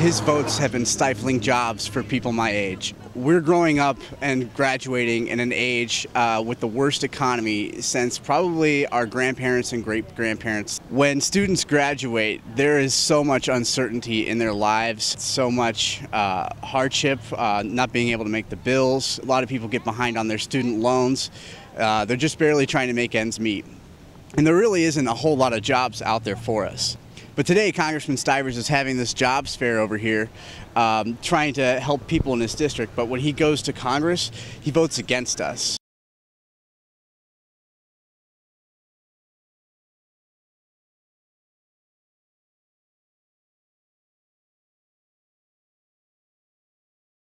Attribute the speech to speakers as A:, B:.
A: his votes have been stifling jobs for people my age. We're growing up and graduating in an age uh, with the worst economy since probably our grandparents and great grandparents. When students graduate, there is so much uncertainty in their lives, so much uh, hardship, uh, not being able to make the bills. A lot of people get behind on their student loans. Uh, they're just barely trying to make ends meet. And there really isn't a whole lot of jobs out there for us. But today, Congressman Stivers is having this jobs fair over here, um, trying to help people in his district. But when he goes to Congress, he votes against us.